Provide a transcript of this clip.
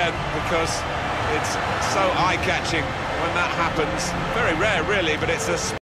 again because it's so eye-catching when that happens. Very rare, really, but it's a